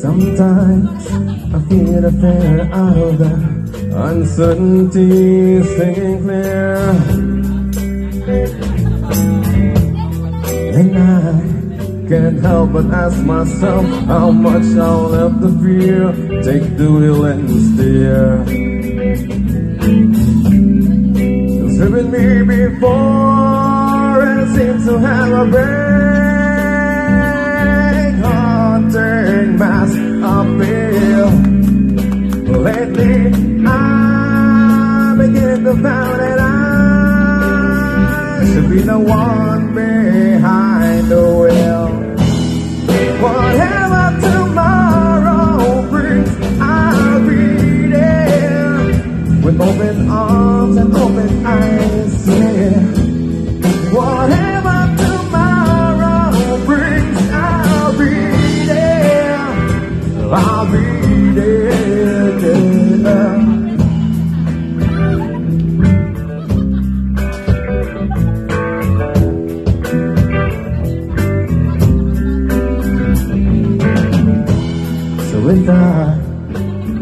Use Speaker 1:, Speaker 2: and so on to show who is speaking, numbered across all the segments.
Speaker 1: Sometimes I feel the fear out of the uncertainty singing clear. And I can't help but ask myself how much I'll let the fear take the wheel and steer. It's driven me before and seems to have a brain Lately, I begin to find that I should be the one behind the wheel. Whatever tomorrow brings, I'll be there with open arms and open eyes. Yeah. Whatever tomorrow brings, I'll be there. I'll be there. If I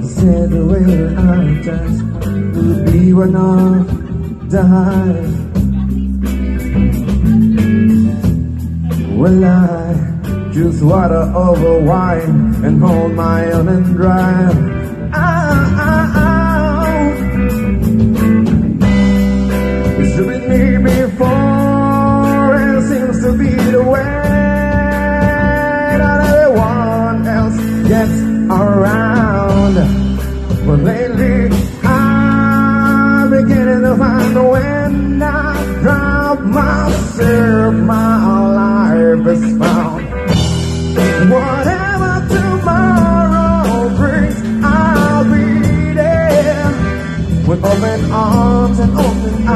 Speaker 1: said the way I just would be one of die, well I choose water over wine and hold my own and drive. Around. But lately, I'm beginning to find when I drop myself, my life is found. Whatever tomorrow brings, I'll be there with open arms and open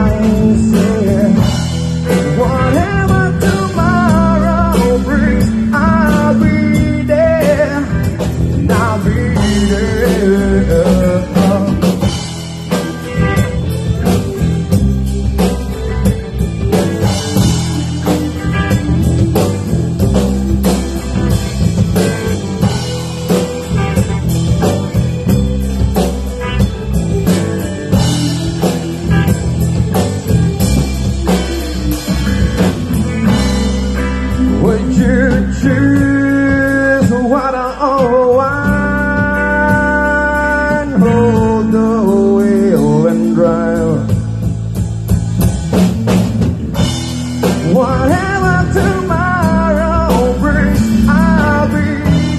Speaker 1: Whatever tomorrow brings, I'll be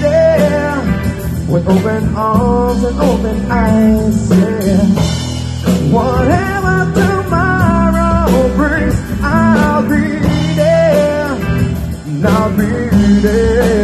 Speaker 1: there with open arms and open eyes. Yeah. Whatever tomorrow brings, I'll be there. I'll be there.